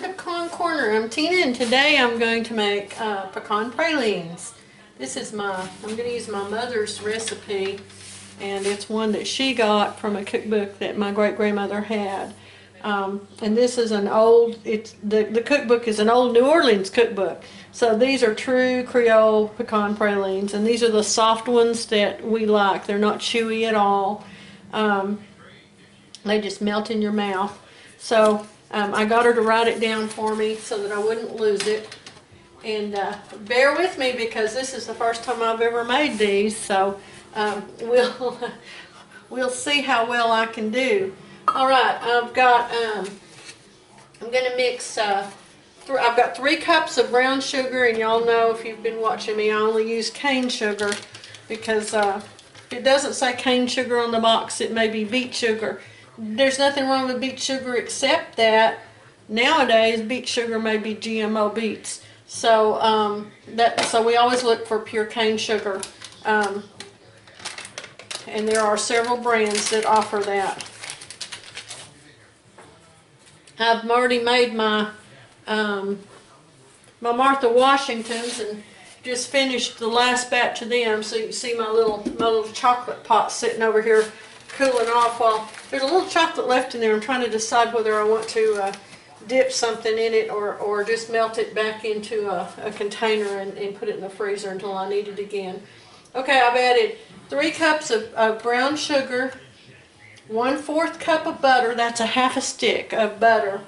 the Pecan Corner. I'm Tina and today I'm going to make uh, pecan pralines. This is my, I'm going to use my mother's recipe and it's one that she got from a cookbook that my great grandmother had. Um, and this is an old, it's the, the cookbook is an old New Orleans cookbook. So these are true Creole pecan pralines and these are the soft ones that we like. They're not chewy at all. Um, they just melt in your mouth. So um, I got her to write it down for me so that I wouldn't lose it. And uh, bear with me because this is the first time I've ever made these. So um, we'll, we'll see how well I can do. All right, I've got, um, I'm going to mix, uh, I've got three cups of brown sugar. And y'all know if you've been watching me, I only use cane sugar because uh, it doesn't say cane sugar on the box, it may be beet sugar there's nothing wrong with beet sugar except that nowadays beet sugar may be GMO beets. So um, that so we always look for pure cane sugar. Um, and there are several brands that offer that. I've already made my um, my Martha Washingtons and just finished the last batch of them. So you can see my little my little chocolate pot sitting over here cooling off while there's a little chocolate left in there. I'm trying to decide whether I want to uh, dip something in it or, or just melt it back into a, a container and, and, put it in the freezer until I need it again. Okay, I've added three cups of, of brown sugar, one fourth cup of butter, that's a half a stick of butter,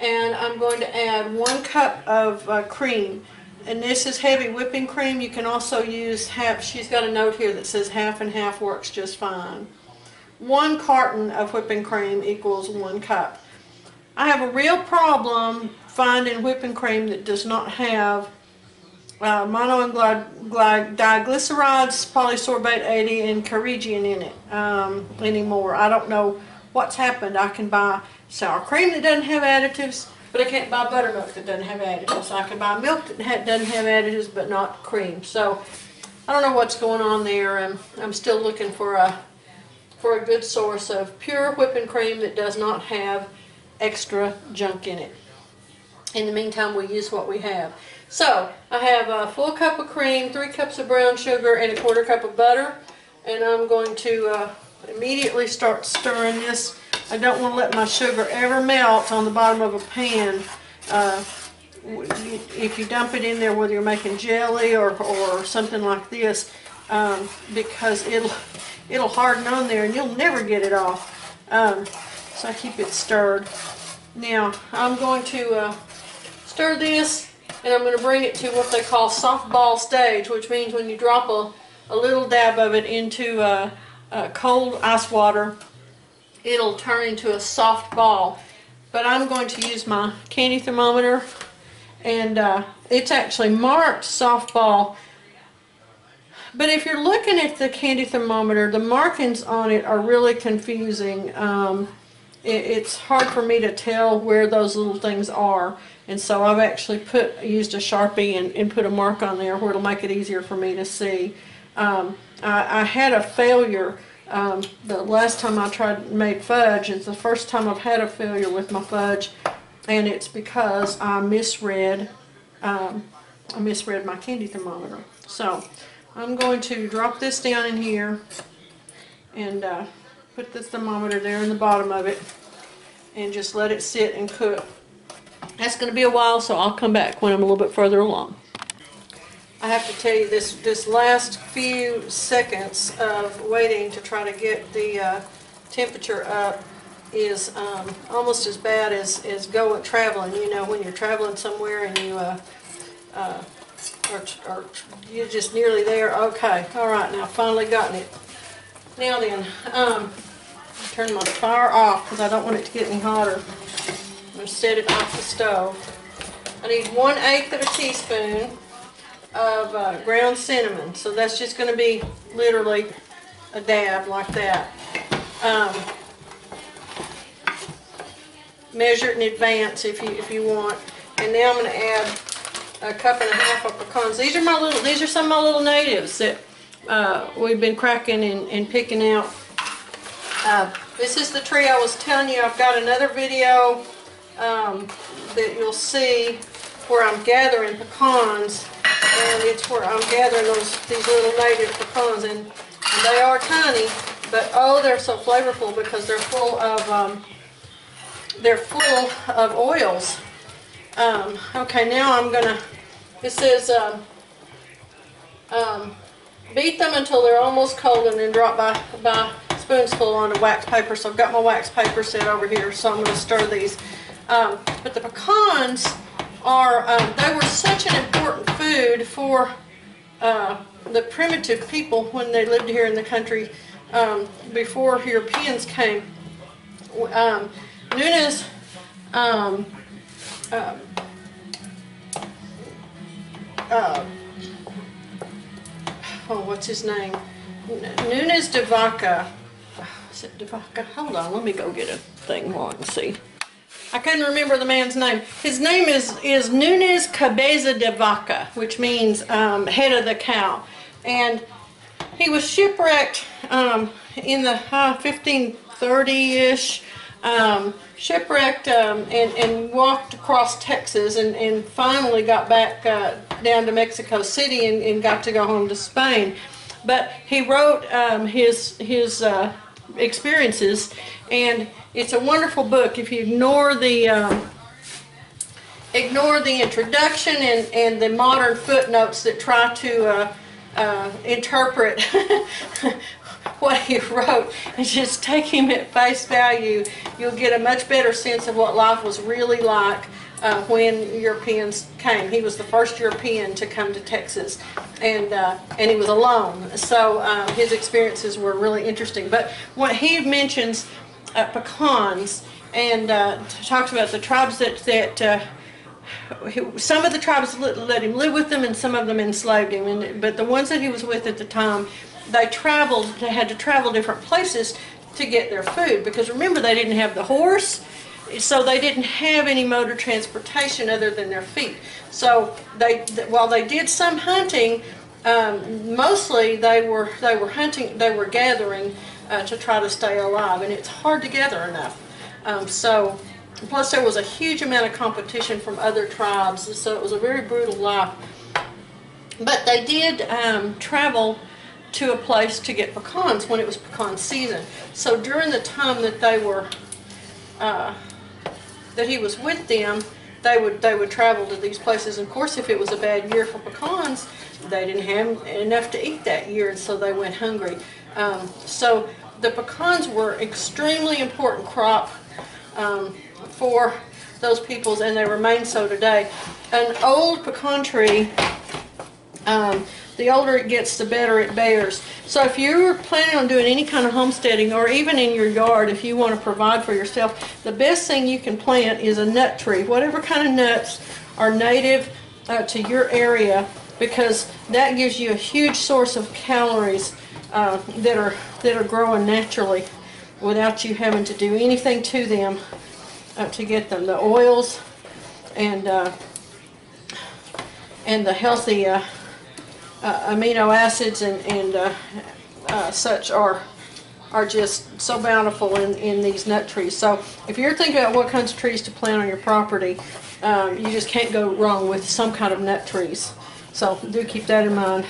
and I'm going to add one cup of uh, cream. And this is heavy whipping cream. You can also use half, she's got a note here that says half and half works just fine one carton of whipping cream equals one cup. I have a real problem finding whipping cream that does not have uh, monodiglycerides, polysorbate 80, and carrageenan in it um, anymore. I don't know what's happened. I can buy sour cream that doesn't have additives, but I can't buy buttermilk that doesn't have additives. I can buy milk that doesn't have additives, but not cream. So I don't know what's going on there. I'm, I'm still looking for a for a good source of pure whipping cream that does not have extra junk in it. In the meantime, we use what we have. So, I have a full cup of cream, three cups of brown sugar, and a quarter cup of butter. And I'm going to uh, immediately start stirring this. I don't want to let my sugar ever melt on the bottom of a pan. Uh, if you dump it in there, whether you're making jelly or, or something like this, um, because it'll it'll harden on there and you'll never get it off. Um, so I keep it stirred. Now I'm going to uh, stir this and I'm going to bring it to what they call softball stage, which means when you drop a, a little dab of it into uh, uh, cold ice water, it'll turn into a soft ball. But I'm going to use my candy thermometer and uh, it's actually marked softball but if you're looking at the candy thermometer, the markings on it are really confusing. Um, it, it's hard for me to tell where those little things are. And so I've actually put used a Sharpie and, and put a mark on there where it'll make it easier for me to see. Um, I, I, had a failure um, the last time I tried made fudge. It's the first time I've had a failure with my fudge. And it's because I misread, um, I misread my candy thermometer. So I'm going to drop this down in here and uh, put the thermometer there in the bottom of it and just let it sit and cook. That's going to be a while, so I'll come back when I'm a little bit further along. I have to tell you, this, this last few seconds of waiting to try to get the uh, temperature up is um, almost as bad as, as going traveling. You know, when you're traveling somewhere and you uh, uh, or, or you're just nearly there. Okay, all right, now finally gotten it. Now then, um, turn my fire off because I don't want it to get any hotter. I'm set it off the stove. I need one eighth of a teaspoon of uh, ground cinnamon. So that's just going to be literally a dab like that. Um, measure it in advance if you if you want. And now I'm going to add a cup and a half of pecans. These are my little, these are some of my little natives that uh, we've been cracking and, and picking out. Uh, this is the tree I was telling you. I've got another video um, that you'll see where I'm gathering pecans, and it's where I'm gathering those these little native pecans, and, and they are tiny, but oh, they're so flavorful because they're full of um, they're full of oils. Um, okay, now I'm gonna. It says um, um, beat them until they're almost cold, and then drop by by spoonsful onto wax paper. So I've got my wax paper set over here, so I'm gonna stir these. Um, but the pecans are um, they were such an important food for uh, the primitive people when they lived here in the country um, before Europeans came. Um, um, uh, oh, what's his name? N- Núñez de Vaca. Is it de Vaca? Hold on, let me go get a thing I can see. I couldn't remember the man's name. His name is is Núñez Cabeza de Vaca, which means um, head of the cow, and he was shipwrecked um, in the uh, 1530-ish. Um, shipwrecked um, and, and walked across Texas and, and finally got back uh, down to Mexico City and, and got to go home to Spain. But he wrote um, his his uh, experiences, and it's a wonderful book. If you ignore the um, ignore the introduction and, and the modern footnotes that try to uh, uh, interpret what he wrote and just take him at face value, you'll get a much better sense of what life was really like uh, when Europeans came. He was the first European to come to Texas, and uh, and he was alone. So um, his experiences were really interesting. But what he mentions uh, pecans and uh, talks about the tribes that that. Uh, some of the tribes let, let him live with them, and some of them enslaved him. And but the ones that he was with at the time, they traveled. They had to travel different places to get their food because remember they didn't have the horse, so they didn't have any motor transportation other than their feet. So they while they did some hunting, um, mostly they were they were hunting. They were gathering uh, to try to stay alive, and it's hard to gather enough. Um, so. Plus, there was a huge amount of competition from other tribes, so it was a very brutal life. But they did um, travel to a place to get pecans when it was pecan season. So during the time that they were, uh, that he was with them, they would they would travel to these places. And Of course, if it was a bad year for pecans, they didn't have enough to eat that year, and so they went hungry. Um, so the pecans were extremely important crop um, for those peoples, and they remain so today. An old pecan tree, um, the older it gets, the better it bears. So if you're planning on doing any kind of homesteading, or even in your yard, if you want to provide for yourself, the best thing you can plant is a nut tree, whatever kind of nuts are native uh, to your area, because that gives you a huge source of calories uh, that are that are growing naturally without you having to do anything to them uh, to get them. The oils and uh, and the healthy uh, amino acids and, and uh, uh, such are are just so bountiful in, in these nut trees. So if you're thinking about what kinds of trees to plant on your property, um, you just can't go wrong with some kind of nut trees. So do keep that in mind.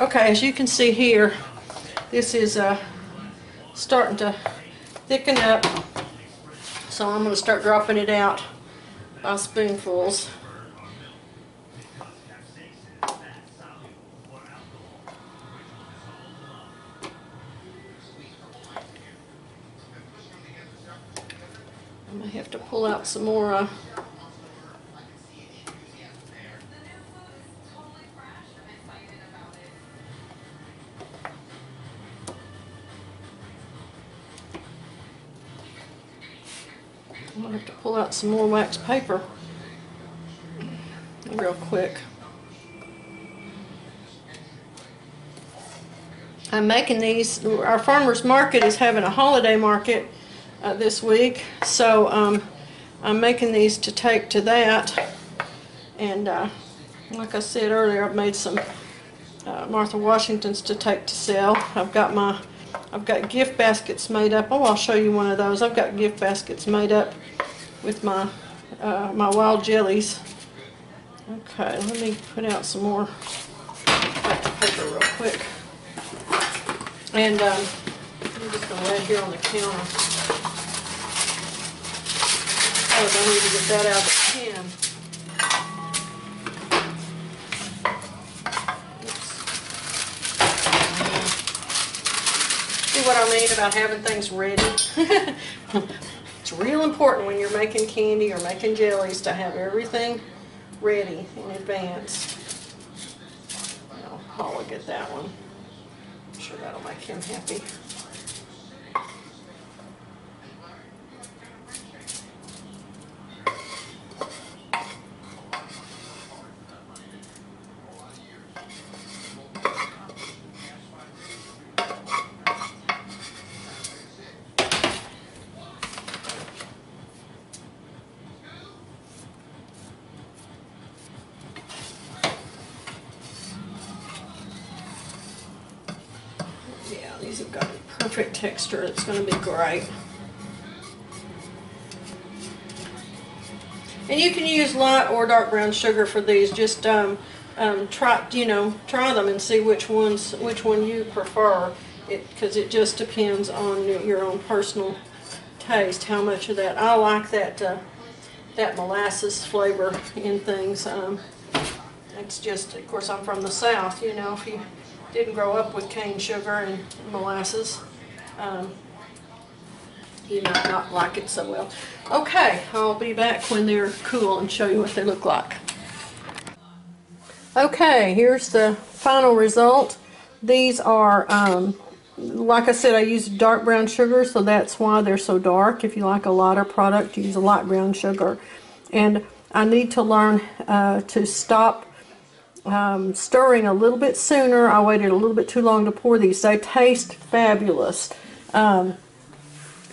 Okay, as you can see here, this is uh, starting to thicken up. So I'm going to start dropping it out by spoonfuls. I have to pull out some more. Uh, I'm gonna have to pull out some more wax paper real quick. I'm making these. Our farmers market is having a holiday market uh, this week, so um, I'm making these to take to that. And uh, like I said earlier, I've made some uh, Martha Washingtons to take to sell. I've got my I've got gift baskets made up. Oh, I'll show you one of those. I've got gift baskets made up with my uh, my wild jellies. Okay, let me put out some more paper real quick. And um, I'm just gonna lay it here on the counter. I need to get that out of the can. See what I mean about having things ready? It's real important when you're making candy or making jellies to have everything ready in advance. I'll get that one. I'm sure that'll make him happy. Yeah, these have got a perfect texture. It's going to be great. And you can use light or dark brown sugar for these. Just um, um, try, you know, try them and see which ones, which one you prefer. It because it just depends on your, own personal taste. How much of that? I like that uh, that molasses flavor in things. Um, it's just, of course, I'm from the South. You know, if you didn't grow up with cane sugar and molasses, um, you might not like it so well. Okay, I'll be back when they're cool and show you what they look like. Okay, here's the final result. These are, um, like I said, I use dark brown sugar, so that's why they're so dark. If you like a lighter product, use a light brown sugar. And I need to learn uh, to stop um, stirring a little bit sooner. I waited a little bit too long to pour these. They taste fabulous. Um,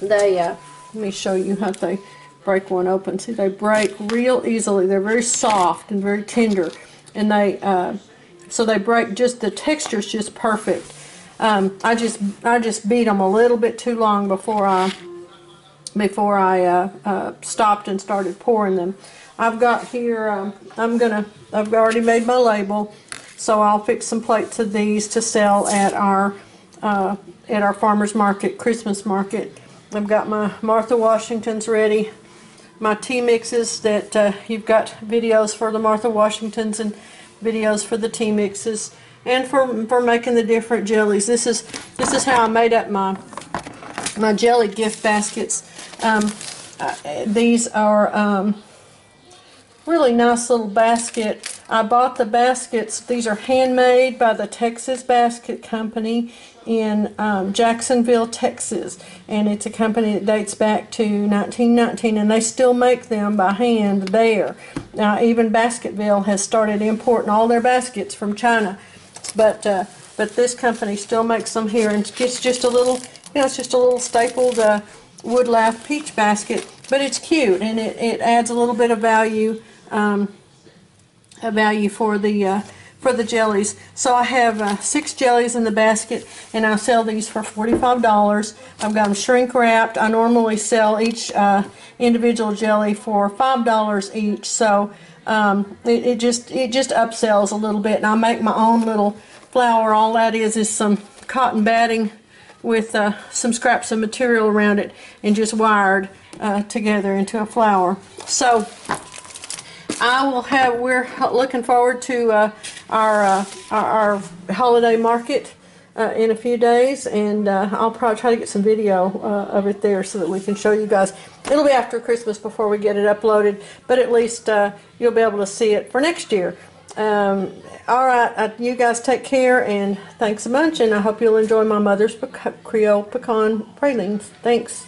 they, uh, let me show you how they break one open. See, they break real easily. They're very soft and very tender. And they, uh, so they break just, the texture's just perfect. Um, I just, I just beat them a little bit too long before I, before I uh, uh, stopped and started pouring them. I've got here, um, I'm gonna, I've already made my label, so I'll fix some plates of these to sell at our, uh, at our farmer's market, Christmas market. I've got my Martha Washingtons ready, my tea mixes that uh, you've got videos for the Martha Washingtons and videos for the tea mixes and for for making the different jellies. This is this is how I made up my my jelly gift baskets. Um, uh, these are um, really nice little basket. I bought the baskets. These are handmade by the Texas Basket Company in um, Jacksonville, Texas. And it's a company that dates back to 1919 and they still make them by hand there. Now even Basketville has started importing all their baskets from China. But uh, but this company still makes them here and it's just a little, you know, it's just a little stapled uh, wood lath peach basket. But it's cute and it, it adds a little bit of value um, value for the uh, for the jellies. So I have uh, six jellies in the basket, and I sell these for forty-five dollars. I've got them shrink wrapped. I normally sell each uh, individual jelly for five dollars each. So um, it, it just it just upsells a little bit, and I make my own little flower. All that is is some cotton batting with uh, some scraps of material around it, and just wired uh, together into a flower. So. I will have, we're looking forward to uh, our, uh, our, our holiday market uh, in a few days and uh, I'll probably try to get some video uh, of it there so that we can show you guys. It'll be after Christmas before we get it uploaded, but at least uh, you'll be able to see it for next year. Um, all right, you guys take care and thanks a bunch and I hope you'll enjoy my mother's Creole pecan pralines. Thanks.